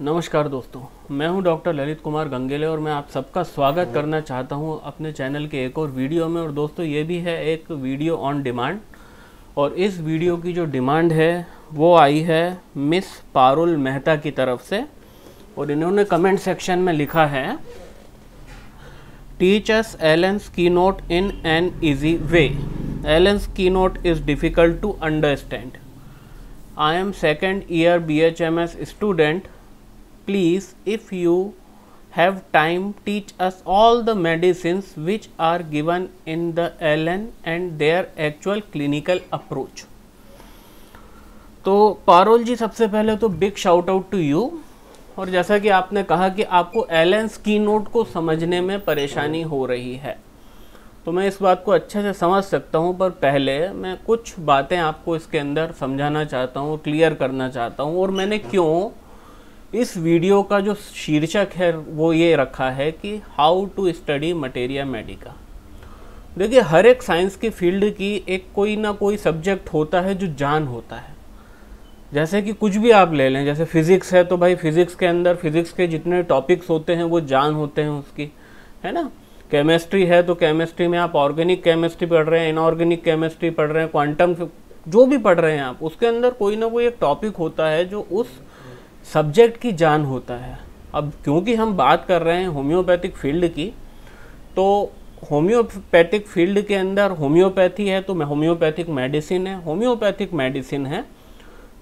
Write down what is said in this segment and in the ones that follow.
नमस्कार दोस्तों, मैं हूँ डॉक्टर ललित कुमार गंगेले और मैं आप सबका स्वागत करना चाहता हूँ अपने चैनल के एक और वीडियो में। और दोस्तों, ये भी है एक वीडियो ऑन डिमांड और इस वीडियो की जो डिमांड है, वो आई है मिस पारुल मेहता की तरफ़ से। और इन्होंने कमेंट सेक्शन में लिखा है teach us Allen's keynote in an easy way Allen's keynote is difficult to understand I am second year BHMS student. Please, if you have time, teach us all the medicines which are given in the LN and their actual clinical approach. तो पारोल जी सबसे पहले तो big shout out to you और जैसा कि आपने कहा कि आपको एल की नोट को समझने में परेशानी हो रही है। तो मैं इस बात को अच्छे से समझ सकता हूँ पर पहले मैं कुछ बातें आपको इसके अंदर समझाना चाहता हूँ क्लियर करना चाहता हूँ। और मैंने क्यों इस वीडियो का जो शीर्षक है, वो ये रखा है कि how to study materia medica देखिए, हर एक साइंस की फ़ील्ड की एक कोई ना कोई सब्जेक्ट होता है जो जान होता है। जैसे कि कुछ भी आप ले लें, जैसे फिज़िक्स है तो भाई फिज़िक्स के अंदर फिज़िक्स के जितने टॉपिक्स होते हैं, वो जान होते हैं उसकी, है ना? केमिस्ट्री है तो केमिस्ट्री में आप ऑर्गेनिक केमिस्ट्री पढ़ रहे हैं इनऑर्गेनिक केमिस्ट्री पढ़ रहे हैं क्वांटम जो भी पढ़ रहे हैं आप, उसके अंदर कोई ना कोई एक टॉपिक होता है जो उस सब्जेक्ट की जान होता है। अब क्योंकि हम बात कर रहे हैं होम्योपैथिक फ़ील्ड की तो होम्योपैथिक फ़ील्ड के अंदर होम्योपैथी है तो होम्योपैथिक मेडिसिन है। होम्योपैथिक मेडिसिन है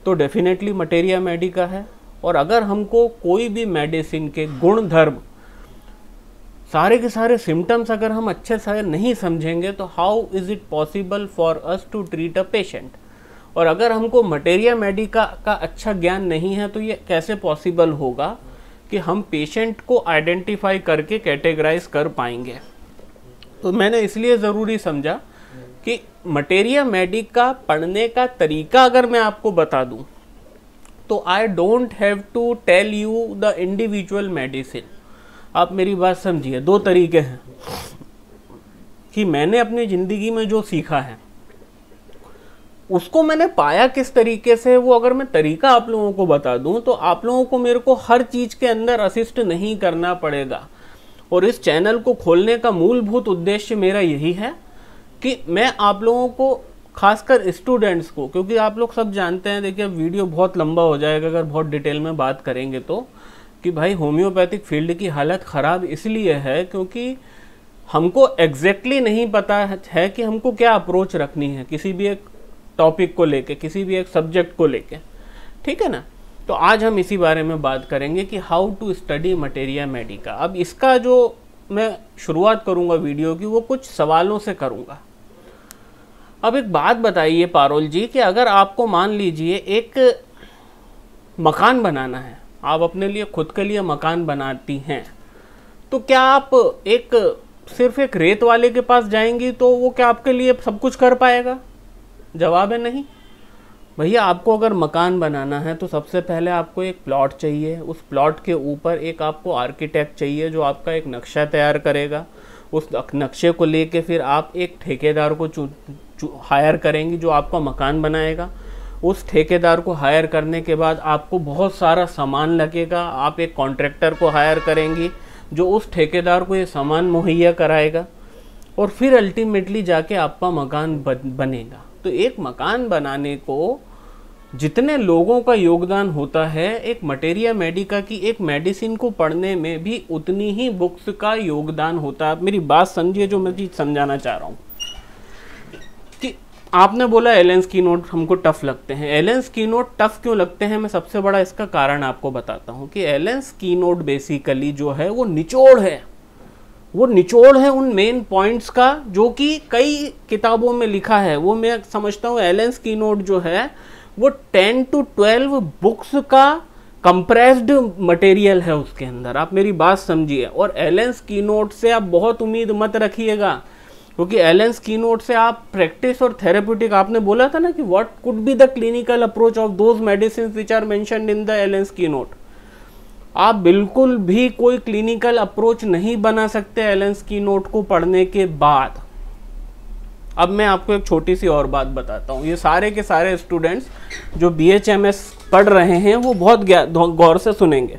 तो डेफिनेटली मटेरिया मेडिका है। और अगर हमको कोई भी मेडिसिन के गुण धर्म सारे के सारे सिम्टम्स अगर हम अच्छे से नहीं समझेंगे तो how is it possible for us to treat a patient और अगर हमको मटेरिया मेडिका का अच्छा ज्ञान नहीं है तो ये कैसे पॉसिबल होगा कि हम पेशेंट को आइडेंटिफाई करके कैटेगराइज कर पाएँगे? तो मैंने इसलिए ज़रूरी समझा कि मटेरिया मेडिका पढ़ने का तरीका अगर मैं आपको बता दूँ तो I don't have to tell you the individual medicine आप मेरी बात समझिए, दो तरीके हैं कि मैंने अपनी ज़िंदगी में जो सीखा है उसको मैंने पाया किस तरीके से, वो अगर मैं तरीका आप लोगों को बता दूँ तो आप लोगों को मेरे को हर चीज़ के अंदर असिस्ट नहीं करना पड़ेगा। और इस चैनल को खोलने का मूलभूत उद्देश्य मेरा यही है कि मैं आप लोगों को, खासकर स्टूडेंट्स को, क्योंकि आप लोग सब जानते हैं, देखिए वीडियो बहुत लंबा हो जाएगा, अगर बहुत डिटेल में बात करेंगे तो कि भाई होम्योपैथिक फ़ील्ड की हालत ख़राब इसलिए है क्योंकि हमको एग्जैक्टली exactly नहीं पता है कि हमको क्या अप्रोच रखनी है। किसी भी एक टॉपिक को लेके, किसी भी एक सब्जेक्ट को लेके, ठीक है ना? तो आज हम इसी बारे में बात करेंगे कि how to study materia medica अब इसका जो मैं शुरुआत करूँगा वीडियो की, वो कुछ सवालों से करूँगा। अब एक बात बताइए पारोल जी कि अगर आपको मान लीजिए एक मकान बनाना है, आप अपने लिए, खुद के लिए मकान बनाती हैं तो क्या आप एक, सिर्फ़ एक रेत वाले के पास जाएँगी तो वो क्या आपके लिए सब कुछ कर पाएगा? जवाब है नहीं। भैया, आपको अगर मकान बनाना है तो सबसे पहले आपको एक प्लॉट चाहिए। उस प्लॉट के ऊपर एक आपको आर्किटेक्ट चाहिए जो आपका एक नक्शा तैयार करेगा। उस नक्शे को लेके फिर आप एक ठेकेदार को हायर करेंगी जो आपका मकान बनाएगा। उस ठेकेदार को हायर करने के बाद आपको बहुत सारा सामान लगेगा। आप एक कॉन्ट्रैक्टर को हायर करेंगी जो उस ठेकेदार को ये सामान मुहैया कराएगा और फिर अल्टीमेटली जाके आपका मकान बनेगा। तो एक मकान बनाने को जितने लोगों का योगदान होता है, एक मटेरिया मेडिका की, एक मेडिसिन को पढ़ने में भी उतनी ही बुक्स का योगदान होता है। मेरी बात समझिए जो मैं चीज़ समझाना चाह रहा हूँ। कि आपने बोला एलेंस की नोट हमको टफ लगते हैं। एलेंस की नोट टफ क्यों लगते हैं? मैं सबसे बड़ा इसका कारण आपको बताता हूँ कि एलेंस की नोट बेसिकली जो है वो निचोड़ है। वो निचोड़ है उन मेन पॉइंट्स का, जो कि कई किताबों में लिखा है। वो मैं समझता हूँ एलेंस की नोट जो है, वो टेन टू ट्वेल्व बुक्स का कंप्रेस्ड मटेरियल है उसके अंदर। आप मेरी बात समझिए। और एलेंस की नोट से आप बहुत उम्मीद मत रखिएगा, क्योंकि एलेंस की नोट से आप प्रैक्टिस और थेरेप्यूटिक आपने बोला था ना कि what could be the clinical approach of those medicine which are mentioned in the Allen's keynote आप बिल्कुल भी कोई क्लिनिकल अप्रोच नहीं बना सकते एलेंस की नोट को पढ़ने के बाद। अब मैं आपको एक छोटी सी और बात बताता हूँ। ये सारे के सारे स्टूडेंट्स जो बी एच एम एस पढ़ रहे हैं, वो बहुत गौर से सुनेंगे।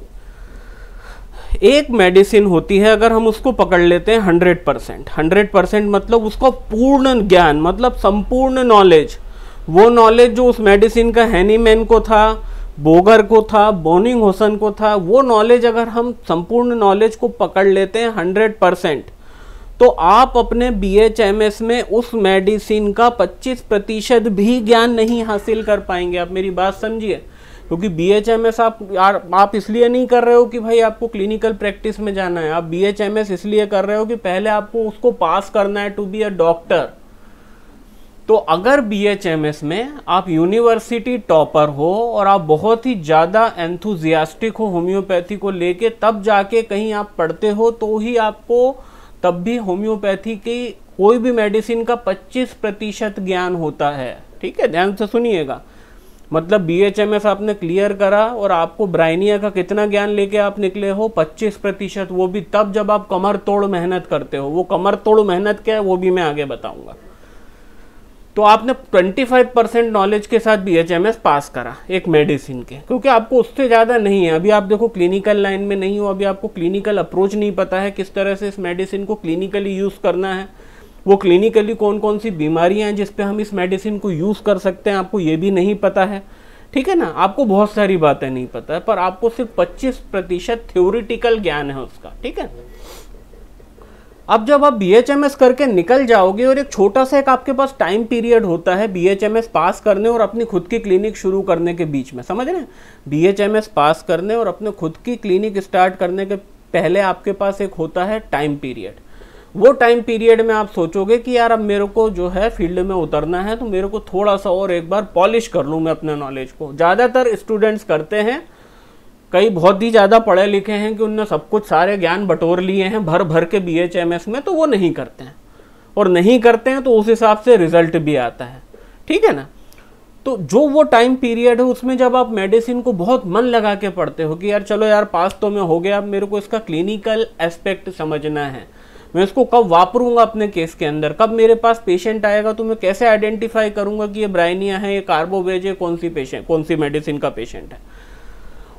एक मेडिसिन होती है, अगर हम उसको पकड़ लेते हैं हंड्रेड परसेंट हंड्रेड परसेंट मतलब उसका पूर्ण ज्ञान मतलब संपूर्ण नॉलेज वो नॉलेज जो उस मेडिसिन का हैनीमैन को था बोगर को था, बोनिंग होसन को था, वो नॉलेज अगर हम संपूर्ण नॉलेज को पकड़ लेते हैं हंड्रेड परसेंट तो आप अपने बी एच एम एस में उस मेडिसिन का 25 प्रतिशत भी ज्ञान नहीं हासिल कर पाएँगे। आप मेरी बात समझिए, क्योंकि बी एच एम एस आप, यार, आप इसलिए नहीं कर रहे हो कि भाई आपको क्लिनिकल प्रैक्टिस में जाना है। आप बी एच एम एस इसलिए कर रहे हो कि पहले आपको उसको पास करना है टू बी अ डॉक्टर तो अगर बी एच एम एस में आप यूनिवर्सिटी टॉपर हो और आप बहुत ही ज़्यादा एंथुजियास्टिक हो होम्योपैथी को लेके, तब जाके कहीं आप पढ़ते हो तो ही आपको तब भी होम्योपैथी की कोई भी मेडिसिन का 25 प्रतिशत ज्ञान होता है। ठीक है? ध्यान से सुनिएगा। मतलब बी एच एम एस आपने क्लियर करा और आपको ब्राइनिया का कितना ज्ञान लेके आप निकले हो 25 प्रतिशत वो भी तब जब आप कमर तोड़ मेहनत करते हो। वो कमर तोड़ मेहनत क्या है? वो भी मैं आगे बताऊँगा। तो आपने 25 परसेंट नॉलेज के साथ B H M S pass करा, एक मेडिसिन के। क्योंकि आपको उससे ज़्यादा नहीं है। अभी आप देखो क्लिनिकल लाइन में नहीं हो, अभी आपको क्लिनिकल अप्रोच नहीं पता है किस तरह से इस मेडिसिन को क्लिनिकली यूज़ करना है। वो क्लिनिकली कौन कौन सी बीमारियाँ हैं जिस पे हम इस मेडिसिन को यूज़ कर सकते हैं, आपको ये भी नहीं पता है। ठीक है ना? आपको बहुत सारी बातें नहीं पता है, पर आपको सिर्फ़ 25 प्रतिशत थ्योरिटिकल ज्ञान है उसका। ठीक है? अब जब आप BHMS करके निकल जाओगे और एक छोटा सा एक आपके पास टाइम पीरियड होता है BHMS पास करने और अपनी खुद की क्लिनिक शुरू करने के बीच में, समझ रहे हैं? बी पास करने और अपने खुद की क्लिनिक स्टार्ट करने के पहले आपके पास एक होता है टाइम पीरियड वो टाइम पीरियड में आप सोचोगे कि यार अब मेरे को जो है फ़ील्ड में उतरना है तो मेरे को थोड़ा सा और एक बार पॉलिश कर लूँ मैं अपने नॉलेज को। ज़्यादातर स्टूडेंट्स करते हैं कई बहुत ही ज़्यादा पढ़े लिखे हैं कि उनने सब कुछ सारे ज्ञान बटोर लिए हैं भर भर के बी एच एम एस में तो वो नहीं करते हैं। और नहीं करते हैं तो उस हिसाब से रिज़ल्ट भी आता है। ठीक है ना? तो जो वो टाइम पीरियड है, उसमें जब आप मेडिसिन को बहुत मन लगा के पढ़ते हो कि यार चलो यार, पास तो मैं हो गया, अब मेरे को इसका क्लिनिकल एस्पेक्ट समझना है। मैं इसको कब वापरूँगा अपने केस के अंदर? कब मेरे पास पेशेंट आएगा तो मैं कैसे आइडेंटिफाई करूँगा कि ये ब्राइनिया है, ये कार्बोवेज है, कौन सी पेशेंट कौन सी मेडिसिन का पेशेंट है?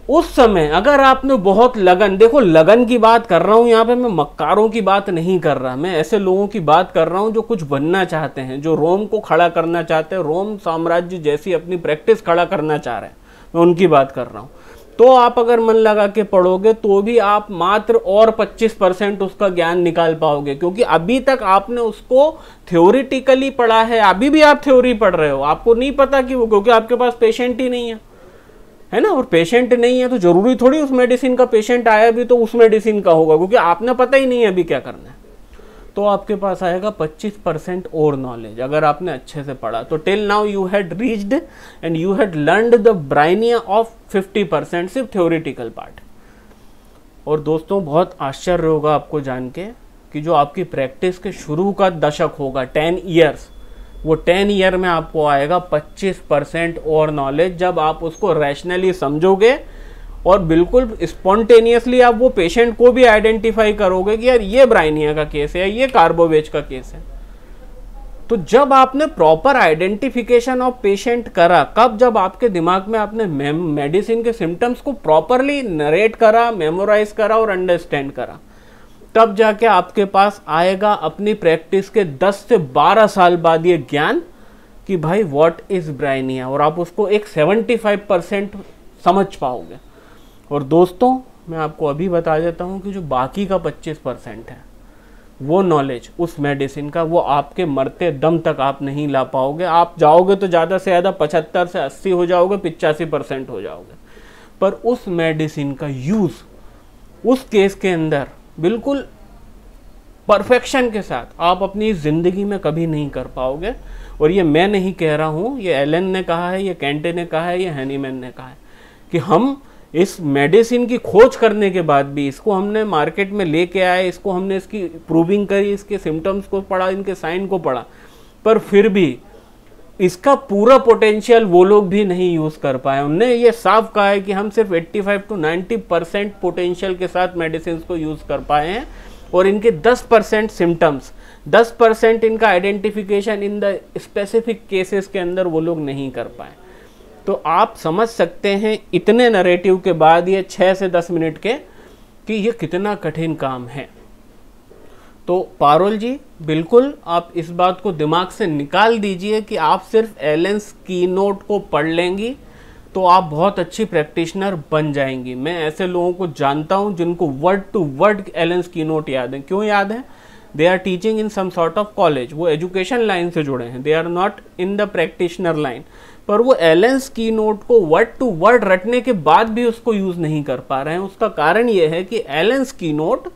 उस समय अगर आपने बहुत लगन, देखो लगन की बात कर रहा हूँ यहाँ पे, मैं मक्कारों की बात नहीं कर रहा, मैं ऐसे लोगों की बात कर रहा हूँ जो कुछ बनना चाहते हैं, जो रोम को खड़ा करना चाहते हैं, रोम साम्राज्य जैसी अपनी प्रैक्टिस खड़ा करना चाह रहे हैं, मैं उनकी बात कर रहा हूँ। तो आप अगर मन लगा के पढ़ोगे तो भी आप मात्र और 25 परसेंट उसका ज्ञान निकाल पाओगे, क्योंकि अभी तक आपने उसको थ्योरिटिकली पढ़ा है, अभी भी आप थ्योरी पढ़ रहे हो, आपको नहीं पता कि वो, क्योंकि आपके पास पेशेंट ही नहीं है। है ना? और पेशेंट नहीं है तो ज़रूरी थोड़ी उस मेडिसिन का पेशेंट आया भी तो उस मेडिसिन का होगा, क्योंकि आपने पता ही नहीं है अभी क्या करना है। तो आपके पास आएगा 25 परसेंट और नॉलेज अगर आपने अच्छे से पढ़ा। तो till now you had reached and you had learned the bryonia of 50 percent सिर्फ़ थ्योरिटिकल पार्ट और दोस्तों, बहुत आश्चर्य होगा आपको जान के कि जो आपकी प्रैक्टिस के शुरू का दशक होगा टेन ईयर्स वो टेन ईयर में आपको आएगा पच्चीस परसेंट और नॉलेज जब आप उसको रैशनली समझोगे और बिल्कुल स्पॉन्टेनियसली आप वो पेशेंट को भी आइडेंटिफाई करोगे कि यार ये ब्राइनिया का केस है, ये कार्बोवेज का केस है। तो जब आपने प्रॉपर आइडेंटिफिकेशन ऑफ़ पेशेंट करा, कब जब आपके दिमाग में आपने मेडिसिन के सिम्टम्स को प्रॉपरली नरेट करा मेमोराइज करा और अंडरस्टैंड करा तब जाके आपके पास आएगा अपनी प्रैक्टिस के 10 से 12 साल बाद ये ज्ञान कि भाई व्हाट इज़ ब्राइनिया और आप उसको एक 75 परसेंट समझ पाओगे। और दोस्तों, मैं आपको अभी बता देता हूँ कि जो बाकी का 25 परसेंट है, वो नॉलेज उस मेडिसिन का, वो आपके मरते दम तक आप नहीं ला पाओगे। आप जाओगे तो ज़्यादा से ज़्यादा पचहत्तर से अस्सी हो जाओगे, पिचासी परसेंट हो जाओगे। पर उस मेडिसिन का यूज़ उस केस के अंदर बिल्कुल परफेक्शन के साथ। आप अपनी ज़िंदगी में कभी नहीं कर पाओगे। और ये मैं नहीं कह रहा हूँ, ये एलन ने कहा है, ये कैंटे ने कहा है, ये हैनीमैन ने कहा है कि हम इस मेडिसिन की खोज करने के बाद भी, इसको हमने मार्केट में लेके आए, इसको हमने इसकी प्रूविंग करी, इसके सिम्टम्स को पढ़ा, इनके साइन को पढ़ा, पर फिर भी इसका पूरा पोटेंशियल वो लोग भी नहीं यूज़ कर पाए। उनने ये साफ़ कहा है कि हम सिर्फ़ 85 टू 90 परसेंट पोटेंशियल के साथ मेडिसिन को यूज़ कर पाए हैं और इनके 10 परसेंट सिम्टम्स 10 परसेंट इनका identification in the specific cases के अंदर वो लोग नहीं कर पाए। तो आप समझ सकते हैं इतने नरेटिव के बाद ये छः से दस मिनट के कि ये कितना कठिन काम है। तो पारोल जी, बिल्कुल आप इस बात को दिमाग से निकाल दीजिए कि आप सिर्फ़ एलेंस की नोट को पढ़ लेंगी तो आप बहुत अच्छी प्रैक्टिशनर बन जाएँगी। मैं ऐसे लोगों को जानता हूँ जिनको वर्ड टू वर्ड एलेंस की नोट याद है। क्यों याद है? They are teaching in some sort of college वो एजुकेशन लाइन से जुड़े हैं। They are not in the practitioner line पर वो एलेंस की नोट को वर्ड टू वर्ड रटने के बाद भी उसको यूज़ नहीं कर पा रहे हैं। उसका कारण ये है कि एलेंस की नोट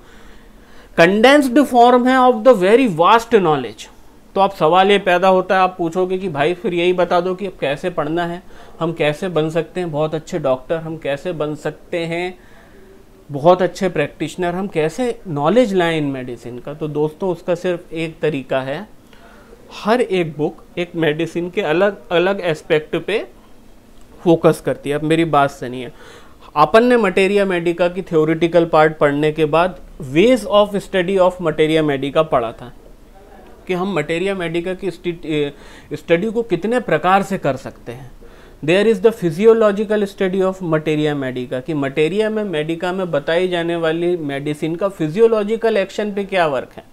कंडेंस्ड फॉर्म है of the very vast knowledge तो आप सवाल ये पैदा होता है, आप पूछोगे कि भाई फिर यही बता दो कि अब कैसे पढ़ना है, हम कैसे बन सकते हैं, बहुत अच्छे डॉक्टर हम कैसे बन सकते हैं, बहुत अच्छे प्रैक्टिशनर हम कैसे नॉलेज लाएँ इन मेडिसिन का? तो दोस्तों, उसका सिर्फ़ एक तरीका है, हर एक बुक एक मेडिसिन के अलग अलग एस्पेक्ट पे फोकस करती है। अब मेरी बात सुनिए अपन ने मटेरिया मेडिका की थ्योरिटिकल पार्ट पढ़ने के बाद ways of study of materia medica पढ़ा था कि हम मटेरिया मेडिका की स्टडी को कितने प्रकार से कर सकते हैं। There is the physiological study of materia medica कि मटेरिया में मेडिका में बताई जाने वाली मेडिसिन का फिजियोलॉजिकल एक्शन पे क्या वर्क है।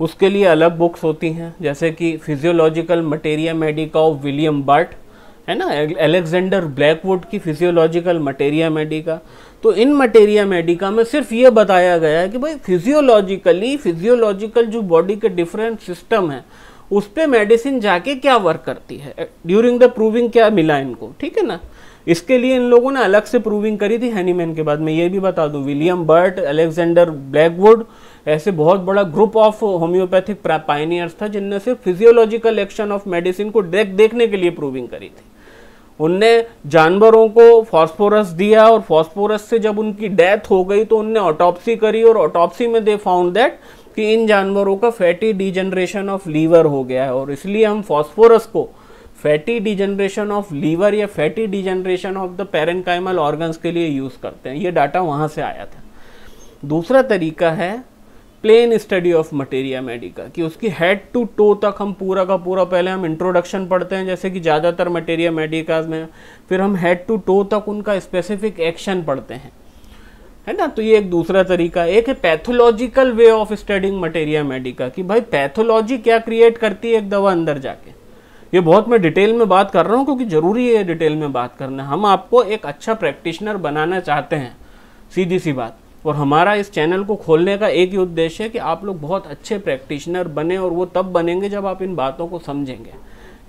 उसके लिए अलग बुक्स होती हैं, जैसे कि physiological materia medica of William Burt है ना एलेक्जेंडर ब्लैकवुड की फिजियोलॉजिकल मटेरिया मेडिका तो इन मटेरिया मेडिका में सिर्फ़ ये बताया गया है कि भाई फिजियोलॉजिकली फिजियोलॉजिकल जो बॉडी के डिफरेंट सिस्टम है, उस पर मेडिसिन जाके क्या वर्क करती है? ड्यूरिंग द प्रूविंग क्या मिला इनको? ठीक है ना? इसके लिए इन लोगों ने अलग से प्रूविंग करी थी हैनीमैन के बाद। मैं ये भी बता दूँ विलियम बर्ट अलेक्जेंडर ब्लैकवुड ऐसे बहुत बड़ा ग्रुप ऑफ़ होम्योपैथिक पाइनियर्स था जिनने सिर्फ़ फिजियोलॉजिकल एक्शन ऑफ़ मेडिसिन को डायरेक्ट देखने के लिए प्रूविंग करी थी। उनने जानवरों को फॉस्फोरस दिया और फॉस्फोरस से जब उनकी डेथ हो गई तो उनने ऑटोप्सी करी और ऑटोप्सी में दे फाउंड दैट कि इन जानवरों का फैटी डिजनरेशन ऑफ़ लीवर हो गया है और इसलिए हम फॉस्फोरस को फैटी डिजनरेशन ऑफ़ लीवर या fatty degeneration of the parenchymal organs के लिए यूज़ करते हैं। ये डाटा वहाँ से आया था। दूसरा तरीका है plain study of materia medica कि उसकी हेड टू टो तक हम पूरा का पूरा पहले हम इंट्रोडक्शन पढ़ते हैं, जैसे कि ज़्यादातर मटेरिया मेडिकाज में, फिर हम हेड टू टो तक उनका स्पेसिफिक एक्शन पढ़ते हैं। है ना? तो ये एक दूसरा तरीका, एक है pathological way of studying materia medica कि भाई पैथोलॉजी क्या क्रिएट करती है एक दवा अंदर जाके? ये बहुत मैं डिटेल में बात कर रहा हूँ, क्योंकि ज़रूरी है डिटेल में बात करना। हम आपको एक अच्छा प्रैक्टिशनर बनाना चाहते हैं, सीधी सी बात। और हमारा इस चैनल को खोलने का एक ही उद्देश्य है कि आप लोग बहुत अच्छे प्रैक्टिशनर बने और वो तब बनेंगे जब आप इन बातों को समझेंगे।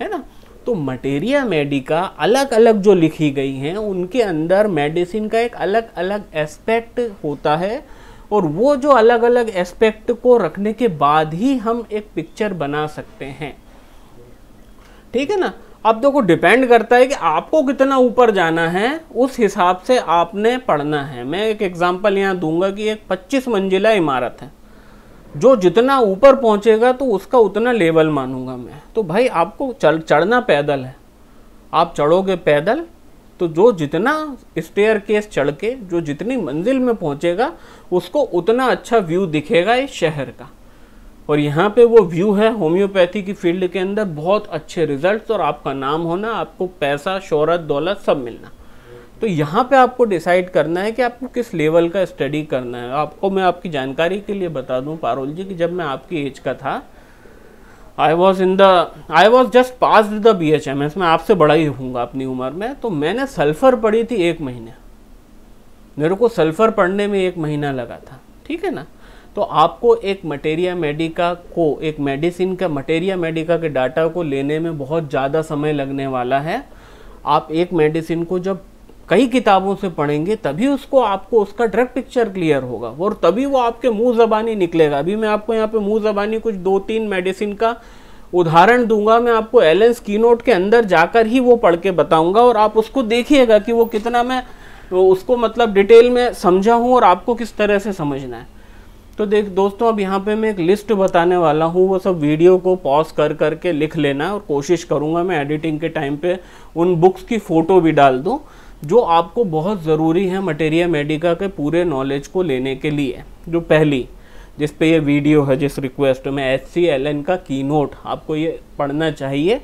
है ना? तो मटेरिया मेडिका अलग अलग जो लिखी गई हैं, उनके अंदर मेडिसिन का एक अलग अलग एस्पेक्ट होता है और वो जो अलग अलग एस्पेक्ट को रखने के बाद ही हम एक पिक्चर बना सकते हैं। ठीक है ना? अब देखो डिपेंड करता है कि आपको कितना ऊपर जाना है, उस हिसाब से आपने पढ़ना है। मैं एक एग्जांपल यहाँ दूँगा कि एक 25 मंजिला इमारत है। जो जितना ऊपर पहुँचेगा तो उसका उतना लेवल मानूँगा मैं। तो भाई, आपको चढ़ चढ़ना पैदल है। आप चढ़ोगे पैदल तो जो जितना स्टेयर केस चढ़ के जो जितनी मंजिल में पहुँचेगा, उसको उतना अच्छा व्यू दिखेगा इस शहर का। और यहाँ पे वो व्यू है होम्योपैथी की फ़ील्ड के अंदर, बहुत अच्छे रिजल्ट्स और आपका नाम होना, आपको पैसा, शोहरत, दौलत सब मिलना। तो यहाँ पे आपको डिसाइड करना है कि आपको किस लेवल का स्टडी करना है। आपको मैं आपकी जानकारी के लिए बता दूँ, पारोल जी, कि जब मैं आपकी एज का था I was in the I was just pass the B H M S मैं आपसे बड़ा ही हूँ अपनी उम्र में। तो मैंने सल्फ़र पढ़ी थी एक महीने। मेरे को सल्फ़र पढ़ने में एक महीना लगा था। ठीक है ना? तो आपको एक मटेरिया मेडिका को, एक मेडिसिन का मटेरिया मेडिका के डाटा को लेने में बहुत ज़्यादा समय लगने वाला है। आप एक मेडिसिन को जब कई किताबों से पढ़ेंगे, तभी उसको आपको उसका डायरेक्ट पिक्चर क्लियर होगा और तभी वो आपके मुँह जबानी निकलेगा। अभी मैं आपको यहाँ पे मुँह जबानी कुछ दो तीन मेडिसिन का उदाहरण दूँगा, मैं आपको एल एलेंस कीनोट के अंदर जाकर ही वो पढ़ के बताऊँगा और आप उसको देखिएगा कि वो कितना मैं उसको मतलब डिटेल में समझा हूँ और आपको किस तरह से समझना है। तो देख दोस्तों, अब यहाँ पे मैं एक लिस्ट बताने वाला हूँ। वो सब वीडियो को पॉज कर करके लिख लेना और कोशिश करूँगा मैं एडिटिंग के टाइम पे उन बुक्स की फ़ोटो भी डाल दूँ, जो आपको बहुत ज़रूरी है मटेरिया मेडिका के पूरे नॉलेज को लेने के लिए। जो पहली, जिस पे ये वीडियो है, जिस रिक्वेस्ट में एच सी एल एन का की नोट आपको ये पढ़ना चाहिए,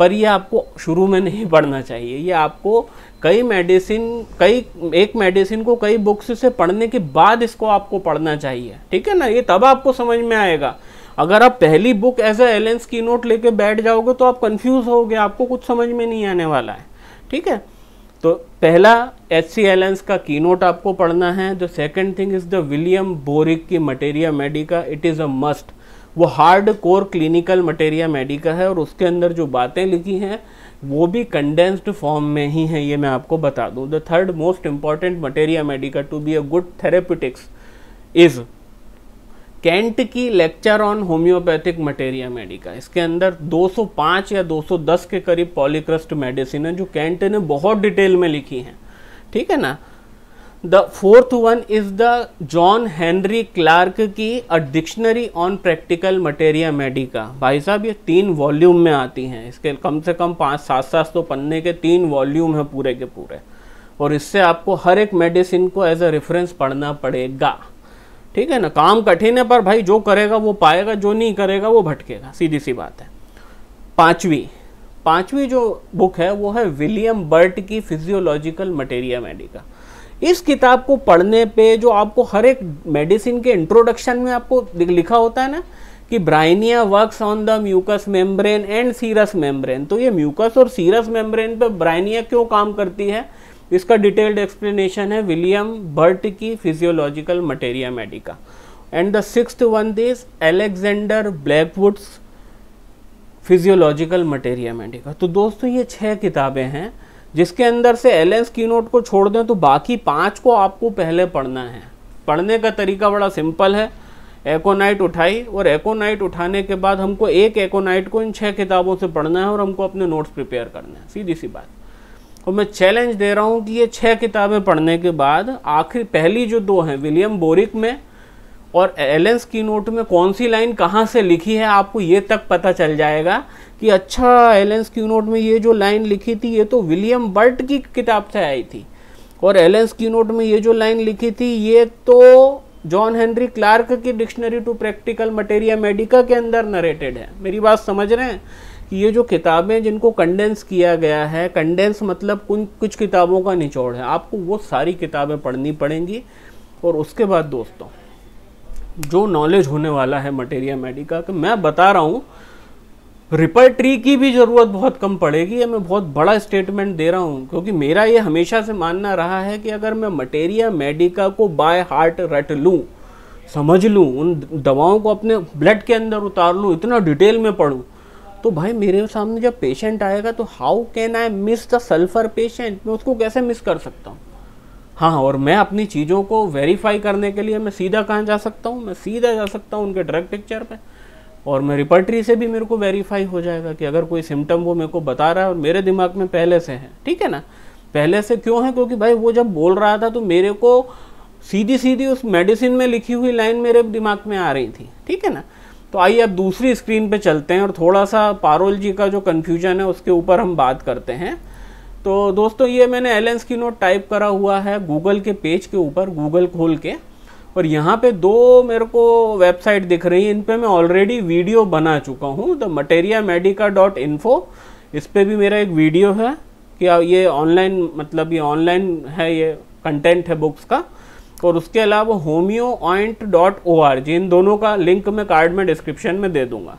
पर ये आपको शुरू में नहीं पढ़ना चाहिए। ये आपको कई मेडिसिन कई, एक मेडिसिन को कई बुक्स से पढ़ने के बाद इसको आपको पढ़ना चाहिए। ठीक है ना? ये तब आपको समझ में आएगा। अगर आप पहली बुक एज ए एलेंस की नोट लेके बैठ जाओगे तो आप कंफ्यूज होगे आपको कुछ समझ में नहीं आने वाला है। ठीक है? तो पहला एच सी एलेंस का की नोट आपको पढ़ना है। The second thing is the William Boericke की materia medica it is a must वो hard core clinical materia medica है और उसके अंदर जो बातें लिखी हैं, वो भी कंडेंस्ड फॉर्म में ही है, ये मैं आपको बता दूँ। The third most important materia medica to be a good therapeutics is Kent की lecture on homeopathic materia medica इसके अंदर 205 या 210 के करीब पॉलीक्रस्ट मेडिसिन है, जो कैंट ने बहुत डिटेल में लिखी हैं। ठीक है ना? The fourth one is the John Henry Clarke की a dictionary on practical materia medica भाई साहब, ये तीन वॉल्यूम में आती हैं। इसके कम से कम पाँच, सात सात तो पन्ने के तीन वॉल्यूम हैं पूरे के पूरे। और इससे आपको हर एक मेडिसिन को एज अ रेफरेंस पढ़ना पड़ेगा। ठीक है ना? काम कठिन है, पर भाई जो करेगा वो पाएगा, जो नहीं करेगा वो भटकेगा। सीधी सी बात है। पाँचवीं। पाँचवीं जो बुक है, वो है विलियम बर्ट की फिजियोलॉजिकल मटेरिया मेडिका इस किताब को पढ़ने पे जो आपको हर एक मेडिसिन के इंट्रोडक्शन में आपको लिखा होता है ना, कि Bryonia works on the mucus membrane and serous membrane तो ये म्यूकस और सीरस मेम्ब्रेन पे ब्राइनिया क्यों काम करती है? इसका डिटेल्ड एक्सप्लेनेशन है विलियम बर्ट की physiological materia medica and the six one this Alexander Blackwood's physiological materia medica तो दोस्तों, ये छह किताबें हैं। जिसके अंदर से एल एस की नोट को छोड़ दें तो बाकी पाँच को आपको पहले पढ़ना है। पढ़ने का तरीका बड़ा सिंपल है। एकोनाइट उठाई और एकोनाइट उठाने के बाद हमको एक एकोनाइट को इन छह किताबों से पढ़ना है और हमको अपने नोट्स प्रिपेयर करना है। सीधी सी बात। और मैं चैलेंज दे रहा हूँ कि ये छह किताबें पढ़ने के बाद आखिर पहली जो दो हैं विलियम बोरिक में और एलेंस की नोट में कौन सी लाइन कहाँ से लिखी है, आपको ये तक पता चल जाएगा कि अच्छा एलेंस की नोट में ये जो लाइन लिखी थी, ये तो विलियम बर्ट की किताब से आई थी। और एलेंस की नोट में ये जो लाइन लिखी थी, ये तो जॉन हेनरी क्लार्क की dictionary to practical materia medica के अंदर नरेटेड है। मेरी बात समझ रहे हैं कि ये जो किताबें जिनको कंडेंस किया गया है कंडेंस मतलब कुछ किताबों का निचोड़ है। आपको वो सारी किताबें पढ़नी पड़ेंगी। और उसके बाद दोस्तों जो नॉलेज होने वाला है मटेरिया मेडिका का, मैं बता रहा हूँ रिपर्ट्री की भी ज़रूरत बहुत कम पड़ेगी, या मैं बहुत बड़ा स्टेटमेंट दे रहा हूँ, क्योंकि मेरा ये हमेशा से मानना रहा है कि अगर मैं मटेरिया मेडिका को बाय हार्ट रट लूँ, समझ लूँ, उन दवाओं को अपने ब्लड के अंदर उतार लूँ, इतना डिटेल में पढ़ूँ तो भाई मेरे सामने जब पेशेंट आएगा तो how can I miss the sulphur patient मैं उसको कैसे मिस कर सकता हूँ? हाँ और मैं अपनी चीज़ों को वेरीफाई करने के लिए मैं सीधा कहाँ जा सकता हूँ? मैं सीधा जा सकता हूँ उनके ड्रग पिक्चर पे। और मैं रिपर्टरी से भी मेरे को वेरीफाई हो जाएगा कि अगर कोई सिम्टम वो मेरे को बता रहा है और मेरे दिमाग में पहले से है। ठीक है ना? पहले से क्यों है? क्योंकि भाई वो जब बोल रहा था तो मेरे को सीधी सीधी उस मेडिसिन में लिखी हुई लाइन मेरे दिमाग में आ रही थी। ठीक है ना? तो आइए अब दूसरी स्क्रीन पे चलते हैं और थोड़ा सा पारोल जी का जो कन्फ्यूज़न है उसके ऊपर हम बात करते हैं। तो दोस्तों, ये मैंने एल की नोट टाइप करा हुआ है गूगल के पेज के ऊपर गूगल खोल के। और यहाँ पे दो मेरे को वेबसाइट दिख रही है इन पे मैं ऑलरेडी वीडियो बना चुका हूँ the materia medica dot info इस पर भी मेरा एक वीडियो है कि ये ऑनलाइन मतलब ये ऑनलाइन है, ये कंटेंट है बुक्स का। और उसके अलावा homeoint dot O R G इन दोनों का लिंक मैं कार्ड में डिस्क्रिप्शन में दे दूँगा।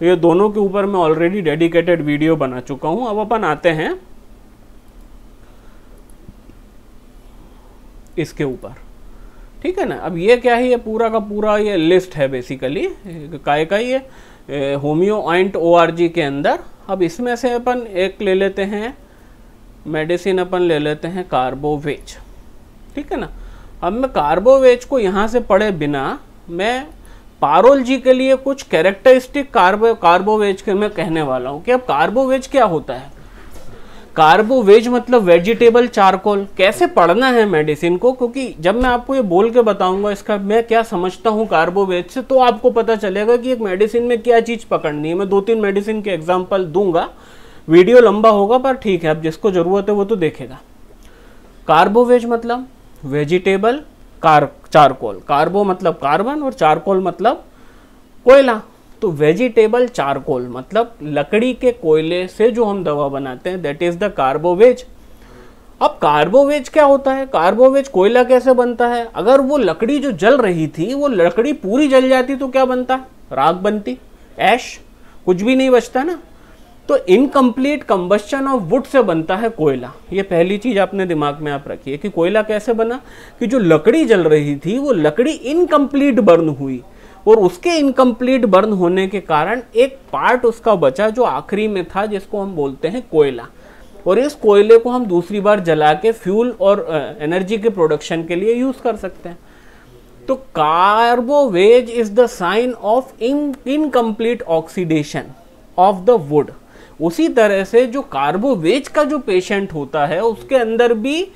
तो ये दोनों के ऊपर मैं ऑलरेडी डेडिकेटेड वीडियो बना चुका हूँ। अब अपन आते हैं। इसके ऊपर। ठीक है ना? अब ये क्या है? ये पूरा का पूरा ये लिस्ट है बेसिकली काय का ये? होम्यो ऑइंट ओ के अंदर। अब इसमें से अपन एक ले लेते हैं मेडिसिन अपन ले लेते हैं कार्बोवेज ठीक है ना? अब मैं कार्बोवेज को यहाँ से पढ़े बिना, मैं पारोल जी के लिए कुछ कैरेक्टरिस्टिक कार्बो कार्बोवेज के मैं कहने वाला हूँ कि अब कार्बोवेज क्या होता है? कार्बोवेज मतलब वेजिटेबल चारकोल। कैसे पढ़ना है मेडिसिन को? क्योंकि जब मैं आपको ये बोल के बताऊँगा इसका, मैं क्या समझता हूँ कार्बोवेज से तो आपको पता चलेगा कि एक मेडिसिन में क्या चीज़ पकड़नी है। मैं दो तीन मेडिसिन के एग्ज़ाम्पल दूँगा। वीडियो लंबा होगा, पर ठीक है अब जिसको ज़रूरत है वो तो देखेगा। कार्बोवेज मतलब वेजिटेबल कार, चारकोल। कार्बो मतलब कार्बन और चारकोल मतलब कोयला। तो वेजिटेबल चारकोल मतलब लकड़ी के कोयले से जो हम दवा बनाते हैं that is the carbo veg अब कार्बोवेज क्या होता है? कार्बोवेज कोयला कैसे बनता है? अगर वो लकड़ी जो जल रही थी, वो लकड़ी पूरी जल जाती तो क्या बनता? राख बनती, ऐश, कुछ भी नहीं बचता ना। तो incomplete combustion of would say बनता है कोयला। ये पहली चीज़ आपने दिमाग में आप रखिए कि कोयला कैसे बना? कि जो लकड़ी जल रही थी, वो लकड़ी इनकम्प्लीट बर्न हुई। और उसके इनकम्प्लीट बर्न होने के कारण एक पार्ट उसका बचा जो आखिरी में था, जिसको हम बोलते हैं कोयला। और इस कोयले को हम दूसरी बार जला के फ्यूल और एनर्जी के प्रोडक्शन के लिए यूज़ कर सकते हैं। तो carbo veg is the sign of in incomplete oxidation of the wood उसी तरह से जो कार्बोवेज का जो पेशेंट होता है, उसके अंदर भी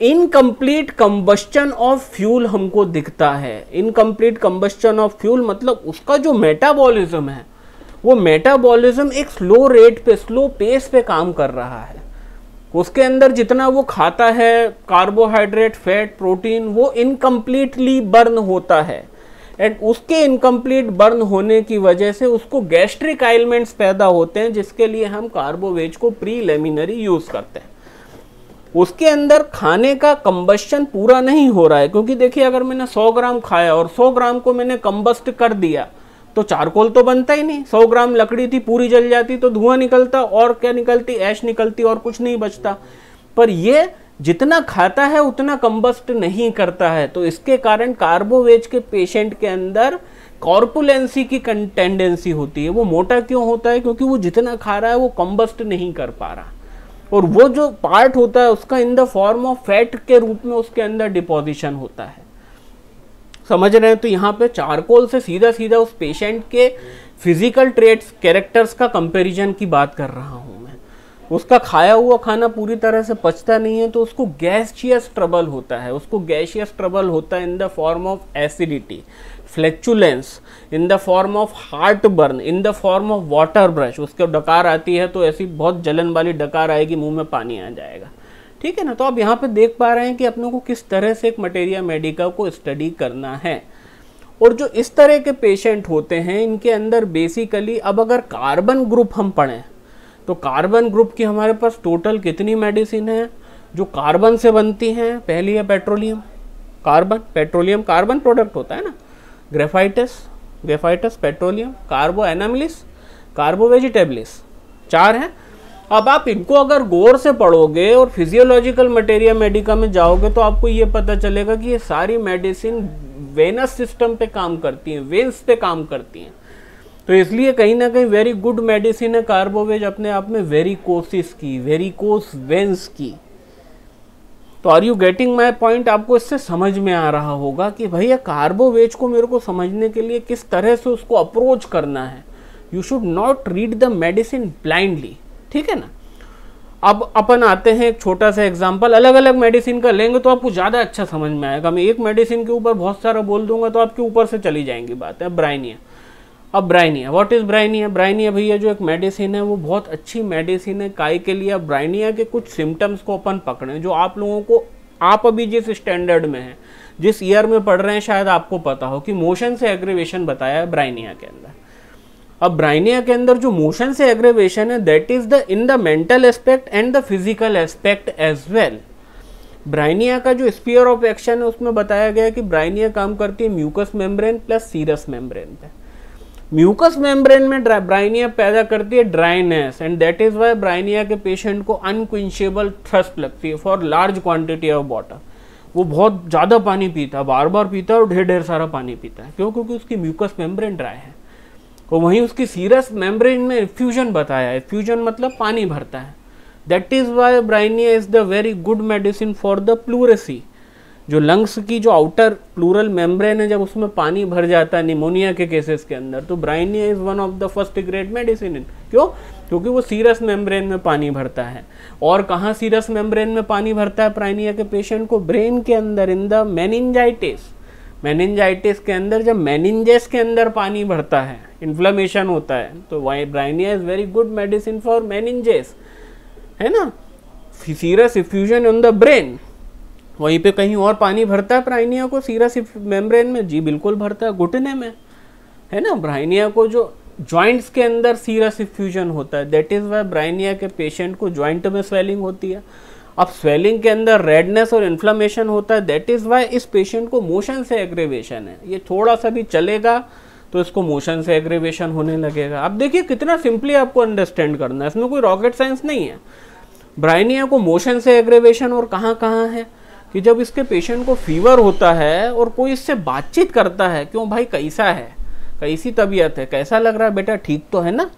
इनकम्प्लीट कंबस्टन ऑफ़ फ्यूल हमको दिखता है। इनकम्प्लीट कंबस्टन ऑफ़ फ्यूल मतलब उसका जो मेटाबॉलिज्म है, वो मेटाबॉलिज्म एक स्लो रेट पे, स्लो पेस पे काम कर रहा है। उसके अंदर जितना वो खाता है कार्बोहाइड्रेट फैट प्रोटीन वो इनकम्प्लीटली बर्न होता है। एंड उसके इनकम्प्लीट बर्न होने की वजह से उसको गैस्ट्रिक आइलमेंट्स पैदा होते हैं, जिसके लिए हम कार्बोवेज को प्री लेमिनरी यूज़ करते हैं। उसके अंदर खाने का कंबस्शन पूरा नहीं हो रहा है। क्योंकि देखिए, अगर मैंने 100 ग्राम खाया और 100 ग्राम को मैंने कंबस्ट कर दिया तो चारकोल तो बनता ही नहीं। 100 ग्राम लकड़ी थी, पूरी जल जाती तो धुआँ निकलता और क्या निकलती? ऐश निकलती और कुछ नहीं बचता। पर ये जितना खाता है, उतना कंबस्ट नहीं करता है। तो इसके कारण कार्बोवेज के पेशेंट के अंदर कॉर्पुलेंसी की टेंडेंसी होती है। वो मोटा क्यों होता है? क्योंकि वो जितना खा रहा है, वो कंबस्ट नहीं कर पा रहा। और वो जो पार्ट होता है, उसका in the form of fat के रूप में उसके अंदर डिपोजिशन होता है। समझ रहे हैं? तो यहाँ पे चारकोल से सीधा सीधा उस पेशेंट के फ़िज़िकल ट्रेट्स कैरेक्टर्स का कंपैरिजन की बात कर रहा हूँ मैं। उसका खाया हुआ खाना पूरी तरह से पचता नहीं है तो उसको गैसियस ट्रबल होता है। उसको गैसियस ट्रबल होता है in the form of acidity flatulence in the form of heart burn in the form of water brash उसके डकार आती है तो ऐसी बहुत जलन वाली डकार आएगी, मुँह में पानी आ जाएगा। ठीक है ना? तो आप यहाँ पे देख पा रहे हैं कि अपनों को किस तरह से एक मटेरिया मेडिका को स्टडी करना है। और जो इस तरह के पेशेंट होते हैं, इनके अंदर बेसिकली अब अगर कार्बन ग्रुप हम पढ़ें तो कार्बन ग्रुप की हमारे पास टोटल कितनी मेडिसिन है? जो कार्बन से बनती हैं, पहली है petroleum carbon petroleum carbon product होता है ना? ग्रेफाइटस ग्रेफाइटस पेट्रोलियम कार्बो एनामिलिस कार्बो वेजिटेबलिस चार हैं। अब आप इनको अगर गौर से पढ़ोगे और फिजियोलॉजिकल मटेरिया मेडिका में जाओगे तो आपको ये पता चलेगा कि ये सारी मेडिसिन वेनस सिस्टम पे काम करती हैं वेन्स पे काम करती हैं। तो इसलिए कहीं ना कहीं वेरी गुड मेडिसिन है कार्बोवेज अपने आप में वेरिकोसिस की वेरिकोस वेंस की। तो are you getting my point आपको इससे समझ में आ रहा होगा कि भैया कार्बोवेज को मेरे को समझने के लिए किस तरह से उसको अप्रोच करना है। You should not read the medicine blindly ठीक है ना? अब अपन आते हैं एक छोटा सा एग्ज़ाम्पल अलग अलग मेडिसिन का लेंगे तो आपको ज़्यादा अच्छा समझ में आएगा। मैं एक मेडिसिन के ऊपर बहुत सारा बोल दूँगा तो आपके ऊपर से चली जाएँगी बात है। ब्राइनिया अब bryonia what is bryonia? Bryonia भैया, जो एक मेडिसिन है, वो बहुत अच्छी मेडिसिन है काय के लिए। ब्राइनिया के कुछ सिम्टम्स को अपन पकड़ें, जो आप लोगों को, आप अभी जिस स्टैंडर्ड में हैं, जिस ईयर में पढ़ रहे हैं, शायद आपको पता हो कि मोशन से एग्रीवेशन बताया है ब्राइनिया के अंदर। अब ब्राइनिया के अंदर जो मोशन से एग्रेवेशन है that is the in the mental aspect and the physical aspect as well Bryonia का जो स्पीयर ऑफ़ एक्शन है, उसमें बताया गया कि ब्राइनिया काम करती है mucous membrane plus serous membrane पे। म्यूकस मेम्ब्रेन में ब्राइनिया पैदा करती है, dryness and that is why Bryonia के पेशेंट को अनक्विंशेबल थ्रस्ट लगती है for large quantity of water वो बहुत ज़्यादा पानी पीता है बार बार पीता है और ढेर ढेर सारा पानी पीता है। क्यों? क्योंकि उसकी म्यूकस मेम्ब्रेन ड्राई है। और वहीं उसकी सीरस मेम्ब्रेन में फ्यूजन बताया है। फ्यूजन मतलब पानी भरता है। That is why Bryonia is the very good medicine for the pleurisy जो लंग्स की जो आउटर प्लूरल मेम्ब्रेन है, जब उसमें पानी भर जाता है निमोनिया के केसेस के अंदर तो Bryonia is one of the first grade medicine क्यों? क्योंकि वो सीरस मेम्ब्रेन में पानी भरता है। और कहाँ सीरस मेम्ब्रेन में पानी भरता है ब्राइनिया के पेशेंट को? ब्रेन के अंदर इन द मेनिंजाइटिस मेनिंजाइटिस के अंदर, जब मेनिंजेस के अंदर पानी भरता है इन्फ्लेमेशन होता है तो why Bryonia is very good medicine for meninges है ना? Serous effusion on the brain वहीं पे कहीं और पानी भरता है, ब्राइनिया को सीरासिफ मेम्ब्रेन में? जी, बिल्कुल भरता है, घुटने में। है ना? ब्राइनिया को जो जॉइंट्स के अंदर सीरस फ्यूजन होता है दैट इज़ वाई ब्राइनिया के पेशेंट को जॉइंट में स्वेलिंग होती है। अब स्वेलिंग के अंदर रेडनेस और इन्फ्लामेशन होता है दैट इज़ वाई इस पेशेंट को मोशन से एग्रेवेशन है। ये थोड़ा सा भी चलेगा तो इसको मोशन से एग्रेवेशन होने लगेगा। अब देखिए, कितना सिंपली आपको अंडरस्टैंड करना है। इसमें कोई रॉकेट साइंस नहीं है। ब्राइनिया को मोशन से एग्रेवेशन और कहाँ कहाँ है? कि जब इसके पेशेंट को फीवर होता है और कोई इससे बातचीत करता है, क्यों भाई, कैसा है? कैसी तबीयत है? कैसा लग रहा है? बेटा, ठीक तो है ना?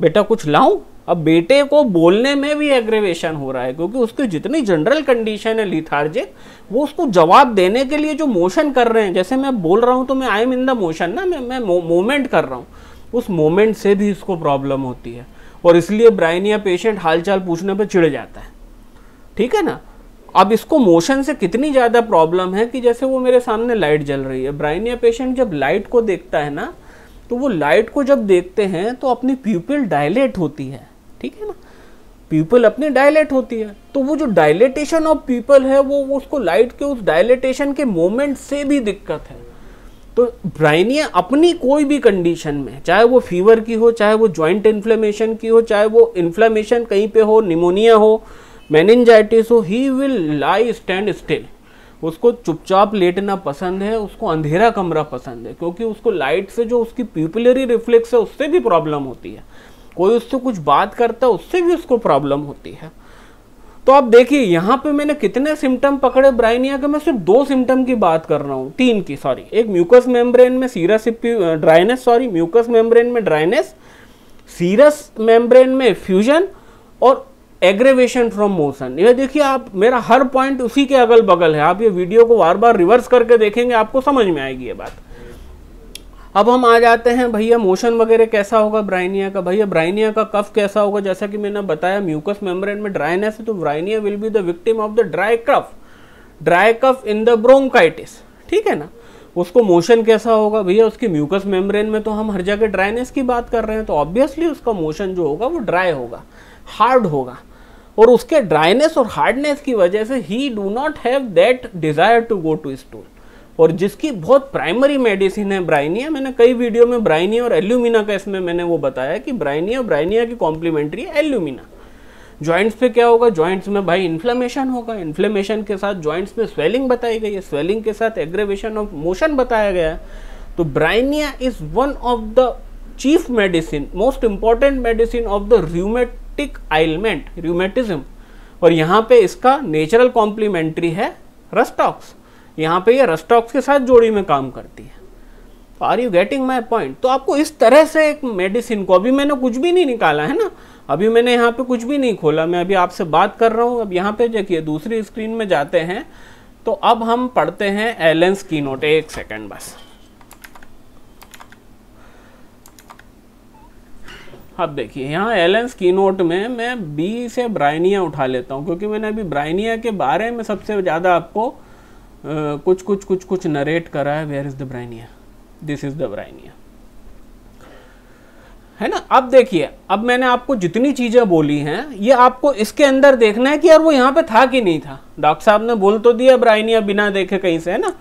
बेटा, कुछ लाऊं? अब बेटे को बोलने में भी एग्रेवेशन हो रहा है, क्योंकि उसकी जितनी जनरल कंडीशन है लिथार्जिक वो उसको जवाब देने के लिए जो मोशन कर रहे हैं, जैसे मैं बोल रहा हूँ तो मैं I am in the motion ना, मैं मैं मोमेंट कर रहा हूँ, उस मोमेंट से भी इसको प्रॉब्लम होती है। और इसलिए ब्राइन या पेशेंट हालचाल पूछने पर चिड़ जाता है। ठीक है ना? अब इसको मोशन से कितनी ज़्यादा प्रॉब्लम है कि जैसे वो मेरे सामने लाइट जल रही है। ब्राइन या पेशेंट जब लाइट को देखता है ना तो वो लाइट को जब देखते हैं तो अपनी प्यूपिल डायलेट होती है। ठीक है ना? पीपल अपनी डायलेट होती है। तो वो जो डायलेटेशन ऑफ़ पीपल है, वो उसको लाइट के उस डायलेटेशन के मोमेंट से भी दिक्कत है। तो ब्राइनिया अपनी कोई भी कंडीशन में, चाहे वो फीवर की हो, चाहे वो जॉइंट इन्फ्लेमेशन की हो, चाहे वो इन्फ्लेमेशन कहीं पे हो निमोनिया हो मैनिंजाइटिस हो he will lie stand still उसको चुपचाप लेटना पसंद है, उसको अंधेरा कमरा पसंद है, क्योंकि उसको लाइट से जो उसकी प्यूपिलरी रिफ्लेक्स है, उससे भी प्रॉब्लम होती है। कोई उससे कुछ बात करता है, उससे भी उसको प्रॉब्लम होती है। तो आप देखिए, यहाँ पे मैंने कितने सिम्टम पकड़े ब्राइनिया के, मैं सिर्फ़ दो सिम्टम की बात कर रहा हूँ, तीन की सॉरी एक म्यूकस मेम्ब्रेन में serous dryness sorry mucous membrane में ड्राइनेस सीरस मेम्ब्रेन में फ्यूजन और एग्रेवेशन फ्रॉम मोशन ये देखिए आप, मेरा हर पॉइंट उसी के अगल बगल है। आप ये वीडियो को बार बार रिवर्स करके देखेंगे, आपको समझ में आएगी ये बात। अब हम आ जाते हैं, भैया मोशन वगैरह कैसा होगा ब्राइनिया का? भैया, ब्राइनिया का कफ कैसा होगा? जैसा कि मैंने बताया म्यूकस मेम्ब्रेन में ड्राइनेस है तो Bryonia will be the victim of the dry cough dry cough in the bronchitis ठीक है ना? उसको मोशन कैसा होगा? भैया, उसकी म्यूकस मेम्ब्रेन में तो हम हर जगह ड्राइनेस की बात कर रहे हैं तो ऑब्वियसली उसका मोशन जो होगा वो ड्राई होगा हार्ड होगा। और उसके ड्राइनेस और हार्डनेस की वजह से he do not have that desire to go to stool और जिसकी बहुत प्राइमरी मेडिसिन है ब्राइनिया मैंने कई वीडियो में ब्राइनिया और एल्यूमिना का इसमें मैंने वो बताया कि ब्राइनिया ब्राइनिया की कॉम्प्लीमेंट्री है एल्यूमिना जॉइंट्स पे क्या होगा? जॉइंट्स में भाई इन्फ्लेमेशन होगा। इन्फ्लेमेशन के साथ जॉइंट्स में स्वेलिंग बताई गई है। स्वेलिंग के साथ एग्रेवेशन ऑफ़ मोशन बताया गया है। तो Bryonia is one of the chief medicine most important medicine of the rheumatic ailment rheumatism और यहाँ पे इसका नेचुरल कॉम्प्लीमेंट्री है रस्टॉक्स यहाँ पे ये रस्टॉक्स के साथ जोड़ी में काम करती है। Are you getting my point तो आपको इस तरह से एक मेडिसिन को, अभी मैंने कुछ भी नहीं निकाला, है ना? अभी मैंने यहाँ पे कुछ भी नहीं खोला, मैं अभी आपसे बात कर रहा हूँ। अब यहाँ पे देखिए, दूसरी स्क्रीन में जाते हैं। तो अब हम पढ़ते हैं एलेंस की नोट एक सेकेंड बस। अब देखिए यहाँ एलेंस की नोट में मैं बी से ब्राइनिया उठा लेता हूँ क्योंकि मैंने अभी ब्राइनिया के बारे में सबसे ज़्यादा आपको आ, कुछ कुछ कुछ कुछ नरेट करा है where is the Bryonia this is the Bryonia है ना? अब देखिए अब मैंने आपको जितनी चीज़ें बोली हैं ये आपको इसके अंदर देखना है कि यार वो यहाँ पे था कि नहीं था। डॉक्टर साहब ने बोल तो दिया ब्राइनिया बिना देखे कहीं से है ना?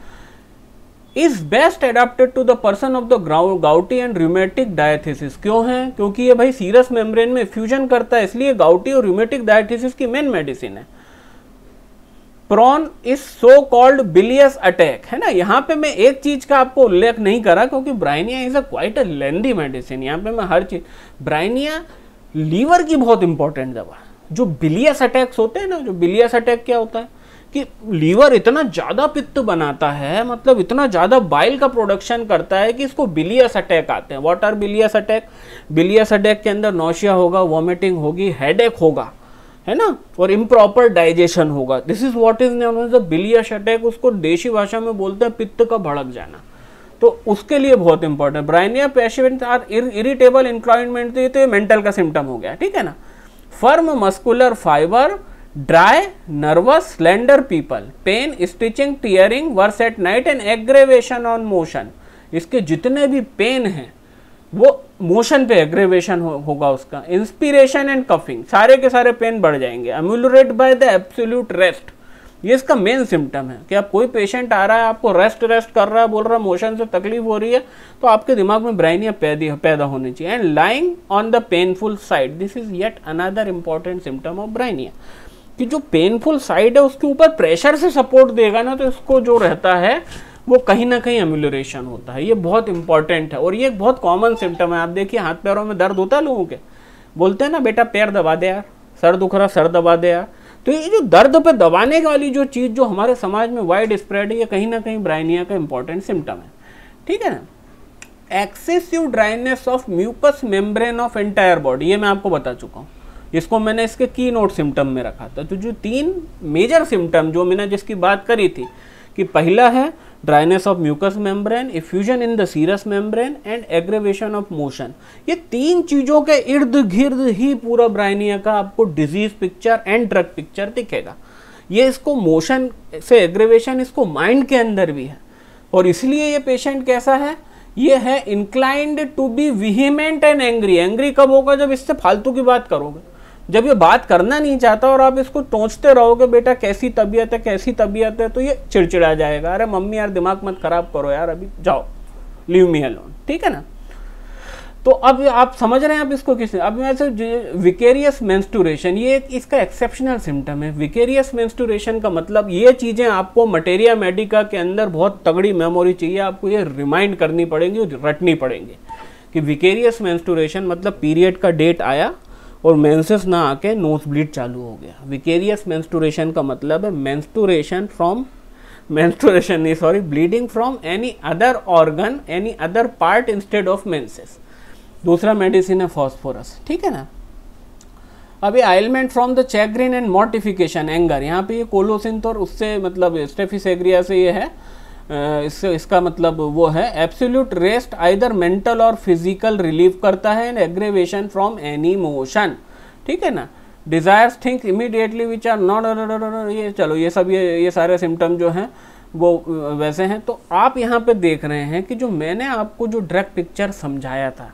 Is best adapted to the person of the ground gouty and rheumatic diathesis क्यों है? क्योंकि ये भाई सीरस मेम्ब्रेन में फ्यूजन करता है, इसलिए गाउटी और रूमेटिक डायथिस की मेन मेडिसिन है। Prone is so called bilious attack है ना? यहाँ पे मैं एक चीज़ का आपको उल्लेख नहीं करा, क्योंकि Bryonia is a quite a lengthy medicine यहाँ पे मैं हर चीज़ ब्राइनिया लीवर की बहुत इंपॉर्टेंट दवा जो बिलियस अटैक्स होते हैं ना, जो बिलियस अटैक क्या होता है? कि लीवर इतना ज़्यादा पित्त बनाता है मतलब इतना ज़्यादा बाइल का प्रोडक्शन करता है कि इसको बिलियस अटैक आते हैं। What are bilious attack bilious attack के अंदर नौशिया होगा वॉमिटिंग होगी हेडेक होगा, है ना? और इम्प्रॉपर डाइजेशन होगा। This is what is known the bilious attack उसको देशी भाषा में बोलते हैं पित्त का भड़क जाना। तो उसके लिए बहुत important Bryonia patient are irritable inclinement तो ये मेंटल का सिम्टम हो गया, ठीक है ना? Firm muscular fibre dry nervous slender people pain stitching tearing worse at night and aggravation on motion इसके जितने भी पेन हैं वो मोशन पे एग्रेवेशन हो, होगा उसका। इंस्पिरेशन एंड कफिंग सारे के सारे पेन बढ़ जाएँगे। Ameliorate by the absolute rest ये इसका मेन सिम्टम है कि आप कोई पेशेंट आ रहा है आपको रेस्ट रेस्ट कर रहा है बोल रहा है मोशन से तकलीफ़ हो रही है तो आपके दिमाग में ब्राइनिया पैदा पैदा होनी चाहिए। And lying on the painful side this is yet another important symptom of Bryonia कि जो पेनफुल साइड है, उसके ऊपर प्रेशर से सपोर्ट देगा ना तो इसको जो रहता है, वो कहीं ना कहीं एम्यूलरेशन होता है। ये बहुत इंपॉर्टेंट है और ये एक बहुत कॉमन सिम्टम है। आप देखिए, हाथ पैरों में दर्द होता है लोगों के। बोलते हैं ना, बेटा, पैर दबा दे यार। सर दुख रहा, सर दबा दे यार। तो ये जो दर्द पे दबाने वाली जो चीज़ जो हमारे समाज में वाइड स्प्रेड है, ये कहीं ना कहीं ब्राइनिया का इंपॉर्टेंट सिम्टम है। ठीक है ना? Excessive dryness of mucous membrane of entire body ये मैं आपको बता चुका हूँ। इसको मैंने इसके की नोट सिम्टम में रखा था। तो जो तीन मेजर सिम्टम जो मैंने जिसकी बात करी थी, कि पहला है dryness of mucous membrane effusion in the serous membrane and aggravation of motion ये तीन चीज़ों के इर्द गिर्द ही पूरा ब्राइनिया का आपको disease picture and drug picture दिखेगा। ये इसको मोशन से एग्रेवेशन इसको माइंड के अंदर भी है। और इसलिए ये पेशेंट कैसा है? ये है inclined to be vehement and angry angry कब होगा? जब इससे फालतू की बात करोगे। जब ये बात करना नहीं चाहता और आप इसको टोचते रहोगे, बेटा, कैसी तबीयत है, कैसी तबीयत है? तो ये चिड़चिड़ा जाएगा। अरे, मम्मी यार, दिमाग मत खराब करो यार, अभी जाओ लीव मी अलोन ठीक है ना? तो अब आप समझ रहे हैं आप इसको किस अब वैसे विकेरियस मेंस्टुरेशन ये एक इसका एक्सेप्शनल सिम्टम है। विकेरियस मेंस्टुरेशन का मतलब ये चीज़ें आपको मटेरिया मेडिका के अंदर बहुत तगड़ी मेमोरी चाहिए। आपको ये रिमाइंड करनी पड़ेगी, रटनी पड़ेंगी कि विकेरियस मेंस्टुरेशन मतलब पीरियड का डेट आया और मेंसेस ना आके नोज़ ब्लीड चालू हो गया। विकेरियस मेंस्टुरेशन का मतलब है मेंस्टुरेशन फ्रॉम मेंस्टुरेशन नहीं sorry bleeding from any other organ any other part instead of menses दूसरा मेडिसिन है फॉस्फोरस ठीक है ना? अभी ailment from the chagrin and mortification anger यहाँ पे ये कोलोसिन तो उससे मतलब स्टेफिसेग्रिया से ये है। इससे इसका मतलब वो है एब्सोल्यूट रेस्ट आइदर मेंटल और फ़िज़िकल रिलीव करता है and aggravation from any motion ठीक है ना? Desires think immediately which are not ये चलो, ये सब, ये ये सारे सिम्टम जो हैं, वो वैसे हैं। तो आप यहाँ पे देख रहे हैं कि जो मैंने आपको जो ड्रग पिक्चर समझाया था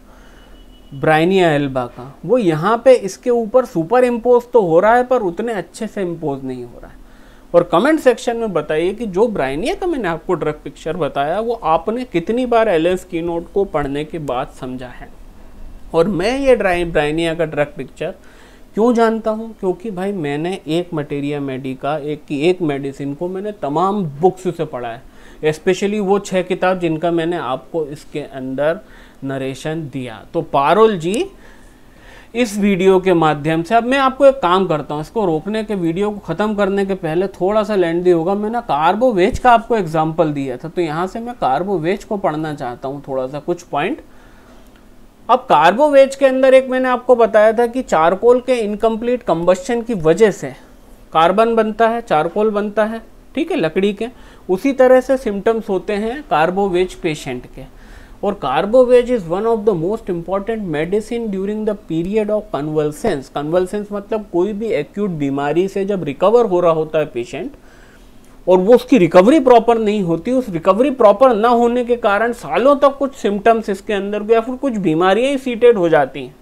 ब्राइनिया एल्बा का, वो यहाँ पे इसके ऊपर सुपर इम्पोज तो हो रहा है, पर उतने अच्छे से इम्पोज नहीं हो रहा है। और कमेंट सेक्शन में बताइए कि जो ब्राइनिया का मैंने आपको ड्रग पिक्चर बताया, वो आपने कितनी बार एल एस की नोट को पढ़ने के बाद समझा है? और मैं ये ब्राइनिया का ड्रग पिक्चर क्यों जानता हूँ? क्योंकि भाई मैंने एक मटेरिया मेडिका एक की एक मेडिसिन को मैंने तमाम बुक्स से पढ़ा है। स्पेशली वो छः किताब जिनका मैंने आपको इसके अंदर नरेशन दिया। तो पारोल जी इस वीडियो के माध्यम से। अब मैं आपको एक काम करता हूँ, इसको रोकने के, वीडियो को ख़त्म करने के पहले थोड़ा सा लेंदी होगा। मैंने कार्बोवेज का आपको एग्ज़ाम्पल दिया था तो यहाँ से मैं कार्बोवेज को पढ़ना चाहता हूँ थोड़ा सा कुछ पॉइंट अब कार्बोवेज के अंदर एक मैंने आपको बताया था कि चारकोल के इनकम्प्लीट कंबस्शन की वजह से कार्बन बनता है चारकोल बनता है, ठीक है, लकड़ी के। उसी तरह से सिम्टम्स होते हैं कार्बोवेज पेशेंट के। और carbo veg is one of the most important medicine during the period of convalescence convalescence मतलब कोई भी एक्यूट बीमारी से जब रिकवर हो रहा होता है पेशेंट और वो उसकी रिकवरी प्रॉपर नहीं होती, उस रिकवरी प्रॉपर ना होने के कारण सालों तक कुछ सिम्टम्स इसके अंदर या फिर कुछ बीमारियाँ ही सीटेड हो जाती हैं।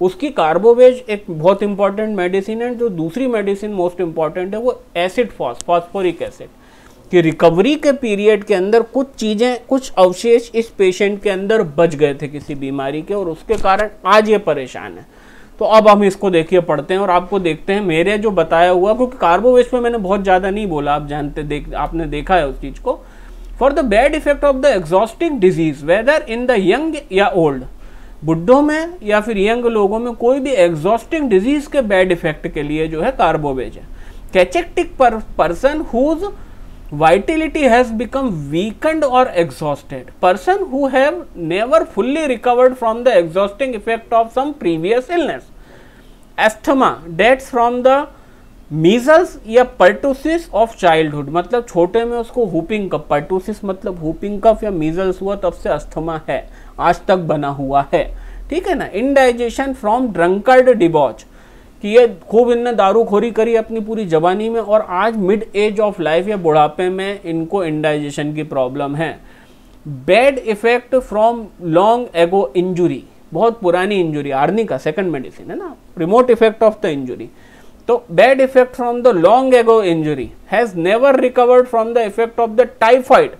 उसकी कार्बोवेज एक बहुत इंपॉर्टेंट मेडिसिन है, जो दूसरी मेडिसिन मोस्ट इंपॉर्टेंट है, वो एसिड फॉस फॉस्फोरिक एसिड कि रिकवरी के पीरियड के अंदर कुछ चीज़ें, कुछ अवशेष इस पेशेंट के अंदर बच गए थे किसी बीमारी के और उसके कारण आज ये परेशान है। तो अब हम इसको देखिए, पढ़ते हैं और आपको देखते हैं, मेरे जो बताया हुआ, क्योंकि कार्बोवेस्ट में मैंने बहुत ज़्यादा नहीं बोला, आप जानते, देख, आपने देखा है उस चीज़ को। For the bad effect of the exhausting disease whether in the young या ओल्ड बुढ़ों में या फिर यंग लोगों में कोई भी एग्जॉस्टिंग डिज़ीज़ के बैड इफ़ेक्ट के लिए जो है कार्बोवेज है। Cachectic person whose vitality has become weakened or exhausted person who have never fully recovered from the exhausting effect of some previous illness asthma deaths from the measles या pertussis of childhood मतलब छोटे में उसको whooping cough pertussis मतलब whooping cough या measles हुआ तब से अस्थमा है आज तक बना हुआ है ठीक है ना इनडाइजेशन फ्रॉम ड्रंकर्ड डिबॉच कि ये खूब इनने दारूखोरी करी अपनी पूरी जवानी में और आज मिड एज ऑफ़ लाइफ या बुढ़ापे में इनको इंडाइजेशन की प्रॉब्लम है। Bad effect from long ago injury, बहुत पुरानी इंजुरी, आर्नी का सेकंड मेडिसिन है ना? Remote effect of the injury तो bad effect from the long ago injury has never recovered from the effect of the typhoid.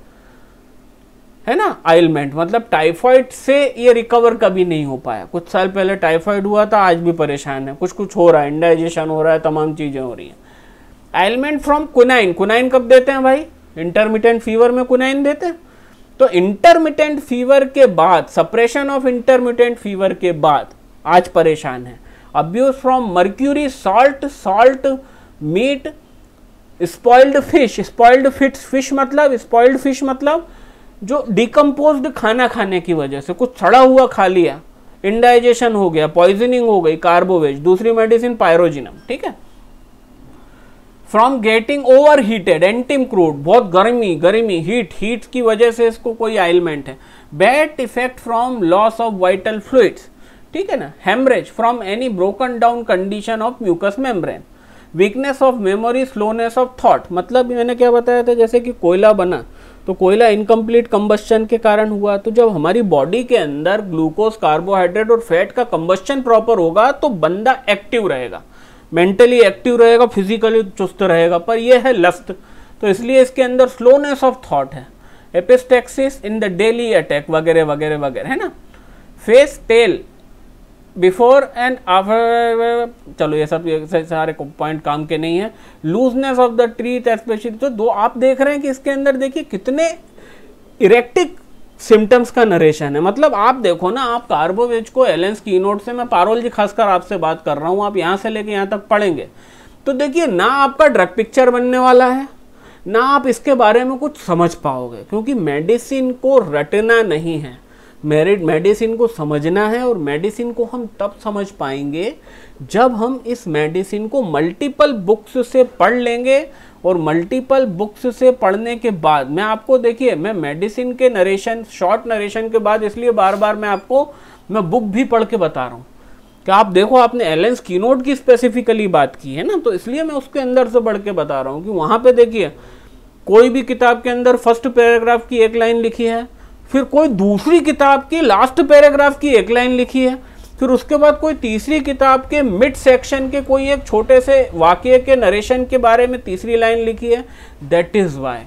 है ना, ailment. मतलब typhoid से ये रिकवर कभी नहीं हो पाया। कुछ साल पहले टाइफाइड हुआ था, आज भी परेशान है। कुछ कुछ हो रहा है इंडाइजेशन हो रहा है, तमाम चीज़ें हो रही हैं। Ailment from quinine. कुनाइन कब देते हैं भाई? इंटरमीडियंट फीवर में कुनाइन देते हैं। तो इंटरमीडियंट फीवर के बाद सप्रेशन ऑफ़ इंटरमीडियंट फीवर के बाद, आज परेशान है। Abuse from mercury salt salt meat spoiled fish spoiled fish fish मतलब स्पॉइल्ड फ़िश मतलब जो डिकम्पोज खाना खाने की वजह से, कुछ सड़ा हुआ खा लिया इंडाइजेशन हो गया पॉइजनिंग हो गई कार्बोवेज दूसरी मेडिसिन पायरोजिनम ठीक है? From getting over heated एंटीम crude बहुत गर्मी गर्मी हीट हीट की वजह से इसको कोई आइलमेंट है। Bad effect from loss of vital fluids ठीक है ना? Haemorrhage from any broken down condition of mucous membrane weakness of memory slowness of thought मतलब मैंने क्या बताया था? जैसे कि कोयला बना तो कोयला इनकम्प्लीट कंबस्शन के कारण हुआ। तो जब हमारी बॉडी के अंदर ग्लूकोज कार्बोहाइड्रेट और फैट का कम्बस्चन प्रॉपर होगा तो बंदा एक्टिव रहेगा। मेंटली एक्टिव रहेगा फिजिकली चुस्त रहेगा, पर यह है लस्ट तो इसलिए इसके अंदर स्लोनेस ऑफ़ थॉट है। Epistaxis in the daily attack वगैरह वगैरह वगैरह, है ना? Face tell before and after, चलो ये सब, ये सारे पॉइंट काम के नहीं है। लूजनेस ऑफ़ द ट्रीथ स्पेशली तो दो आप देख रहे हैं कि इसके अंदर देखिए कितने इरेक्टिक सिम्टम्स का नरेशन है। मतलब आप देखो ना, आप कार्बोवेज को एलेंस की नोट से, मैं पारोल जी खासकर आपसे बात कर रहा हूँ, आप यहाँ से लेके यहाँ तक पढ़ेंगे। तो देखिए, ना आपका ड्रग पिक्चर बनने वाला है, ना आप इसके बारे में कुछ समझ पाओगे, क्योंकि मेडिसिन को रटना नहीं है। मेरिट, मेडिसिन को समझना है और मेडिसिन को हम तब समझ पाएँगे जब हम इस मेडिसिन को मल्टीपल बुक्स से पढ़ लेंगे और मल्टीपल बुक्स से पढ़ने के बाद, मैं आपको देखिए, मैं मेडिसिन के नरेशन शॉर्ट नरेशन के बाद इसलिए बार बार मैं आपको, मैं बुक भी पढ़ के बता रहा हूँ। कि आप देखो, आपने एलेंस कीनोट की स्पेसिफिकली बात की है ना? तो इसलिए मैं उसके अंदर से बढ़ के बता रहा हूँ कि वहाँ पे देखिए, कोई भी किताब के अंदर फ़र्स्ट पैराग्राफ की एक लाइन लिखी है फिर कोई दूसरी किताब की लास्ट पैराग्राफ की एक लाइन लिखी है। फिर उसके बाद कोई तीसरी किताब के मिड सेक्शन के कोई एक छोटे से वाक्य के नरेशन के बारे में तीसरी लाइन लिखी है। दैट इज़ वाई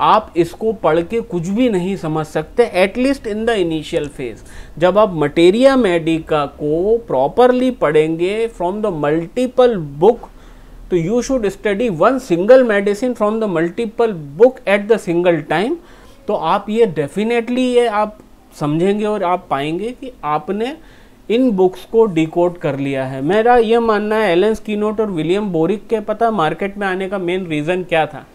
आप इसको पढ़ के कुछ भी नहीं समझ सकते at least in the initial phase जब आप मटेरिया मेडिका को प्रॉपरली पढ़ेंगे फ्रॉम द मल्टीपल बुक तो you should study one single medicine from the multiple book at the single time तो आप ये डेफिनेटली ये आप समझेंगे और आप पाएँगे कि आपने इन बुक्स को डिकोड कर लिया है। मेरा ये मानना है एलन स्कीनोट और विलियम बोरिक के पता मार्केट में आने का मेन रीज़न क्या था?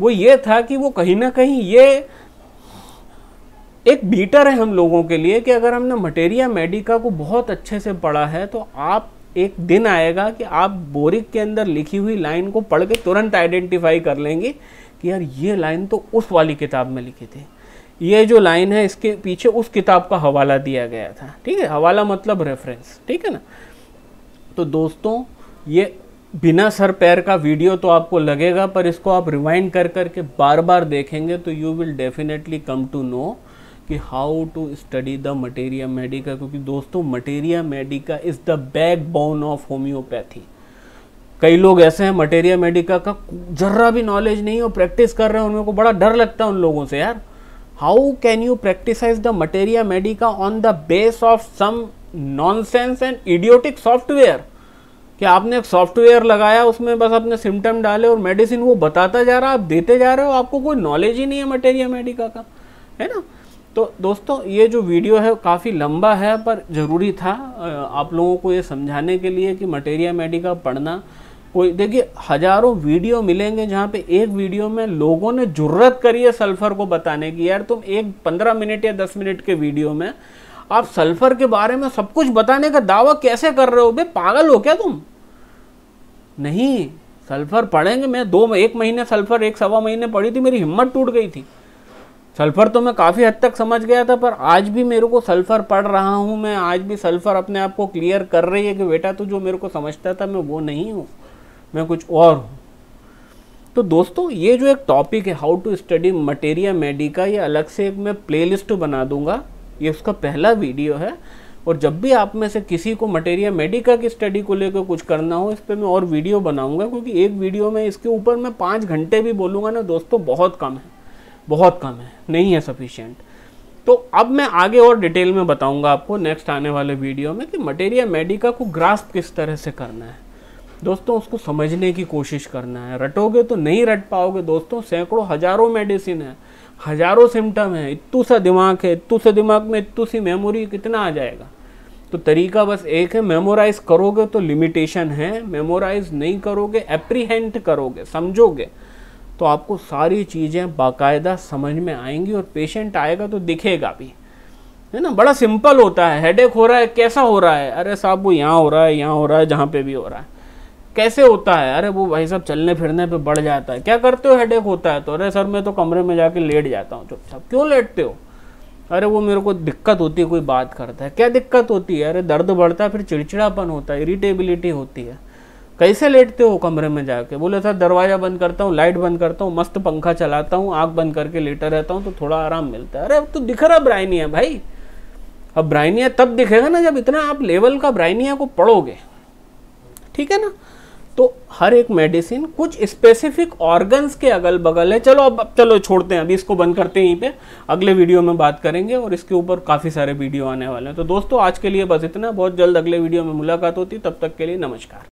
वो ये था कि वो कहीं ना कहीं ये एक बीटर है हम लोगों के लिए कि अगर हमने मटेरिया मेडिका को बहुत अच्छे से पढ़ा है तो आप एक दिन आएगा कि आप बोरिक के अंदर लिखी हुई लाइन को पढ़ के तुरंत आइडेंटिफाई कर लेंगे कि यार ये लाइन तो उस वाली किताब में लिखी थी। ये जो लाइन है, इसके पीछे उस किताब का हवाला दिया गया था। ठीक है? हवाला मतलब रेफरेंस ठीक है ना? तो दोस्तों, ये बिना सर पैर का वीडियो तो आपको लगेगा, पर इसको आप रिवाइंड कर कर के बार बार देखेंगे तो you will definitely come to know कि how to study the materia medica क्योंकि दोस्तों materia medica is the backbone of homeopathy कई लोग ऐसे हैं, मटेरिया मेडिका का जर्रा भी नॉलेज नहीं और प्रैक्टिस कर रहे हैं उनको बड़ा डर लगता है उन लोगों से, यार। How can you practise the materia medica on the base of some nonsense and idiotic software कि आपने एक सॉफ्टवेयर लगाया, उसमें बस अपने सिम्टम डाले और मेडिसिन वो बताता जा रहा है, आप देते जा रहे हो, आपको कोई नॉलेज ही नहीं है मटेरिया मेडिका का, है ना? तो दोस्तों, ये जो वीडियो है, काफ़ी लंबा है, पर ज़रूरी था आप लोगों को ये समझाने के लिए कि मटेरिया मेडिका पढ़ना कोई देखिए, हज़ारों वीडियो मिलेंगे जहाँ पे एक वीडियो में लोगों ने ज़रूरत करी है सल्फ़र को बताने की। यार, तुम एक पंद्रह मिनट या दस मिनट के वीडियो में आप सल्फ़र के बारे में सब कुछ बताने का दावा कैसे कर रहे हो? बे, पागल हो क्या तुम? नहीं, सल्फ़र पढ़ेंगे। मैं दो, एक महीने सल्फ़र, एक सवा महीने पढ़ी थी, मेरी हिम्मत टूट गई थी। सल्फ़र तो मैं काफ़ी हद तक समझ गया था, पर आज भी मेरे को सल्फ़र पढ़ रहा हूँ मैं। आज भी सल्फ़र अपने आप को क्लियर कर रही है कि बेटा तू जो मेरे को समझता था, मैं वो नहीं हूँ। मैं कुछ और हूँ। तो दोस्तों, ये जो एक टॉपिक है how to study materia medica ये अलग से एक मैं प्लेलिस्ट बना दूँगा। ये उसका पहला वीडियो है। और जब भी आप में से किसी को मटेरिया मेडिका की स्टडी को लेकर कुछ करना हो, इस पर मैं और वीडियो बनाऊँगा, क्योंकि एक वीडियो में इसके ऊपर मैं पाँच घंटे भी बोलूँगा ना, दोस्तों, बहुत कम है। बहुत कम है। नहीं है सफिशियंट तो अब मैं आगे और डिटेल में बताऊँगा आपको नेक्स्ट आने वाले वीडियो में कि मटेरिया मेडिका को ग्रास्प किस तरह से करना है। दोस्तों, उसको समझने की कोशिश करना है। रटोगे तो नहीं रट पाओगे दोस्तों, सैकड़ों, हज़ारों मेडिसिन है, हज़ारों सिम्टम है इतू सा दिमाग है इतू से दिमाग में इतू सी मेमोरी कितना आ जाएगा? तो तरीका बस एक है मेमोराइज करोगे तो लिमिटेशन है मेमोराइज नहीं करोगे एप्रीहेंट करोगे, समझोगे तो आपको सारी चीज़ें बाकायदा समझ में आएँगी और पेशेंट आएगा तो दिखेगा भी। है ना? बड़ा सिंपल होता है हेडेक हो रहा है, कैसा हो रहा है? अरे साहब, वो यहाँ हो रहा है, यहाँ हो रहा है, जहाँ पे भी हो रहा है। कैसे होता है? अरे वो भाई साहब चलने फिरने पे बढ़ जाता है। क्या करते हो? हेडेक होता है तो। अरे सर, मैं तो कमरे में जाके लेट जाता हूँ। चुपचाप क्यों लेटते हो? अरे वो मेरे को दिक्कत होती है, कोई बात करता है। क्या दिक्कत होती है? अरे दर्द बढ़ता है, फिर चिड़चिड़ापन होता है इरिटेबिलिटी होती है। कैसे लेटते हो कमरे में जाके? बोले, सर, दरवाज़ा बंद करता हूँ लाइट बंद करता हूँ, मस्त पंखा चलाता हूँ, आँख बंद करके लेटा रहता हूँ तो थोड़ा आराम मिलता है। अरे अब तो दिख रहा ब्राइनिया भाई। अब ब्राइनिया तब दिखेगा ना जब इतना आप लेवल का ब्राइनिया को पढ़ोगे। ठीक है ना? तो हर एक मेडिसिन कुछ स्पेसिफिक ऑर्गन्स के अगल बगल है। चलो अब चलो छोड़ते हैं, अभी इसको बंद करते हैं यहीं पे। अगले वीडियो में बात करेंगे और इसके ऊपर काफ़ी सारे वीडियो आने वाले हैं। तो दोस्तों, आज के लिए बस इतना। बहुत जल्द अगले वीडियो में मुलाकात होती। तब तक के लिए नमस्कार।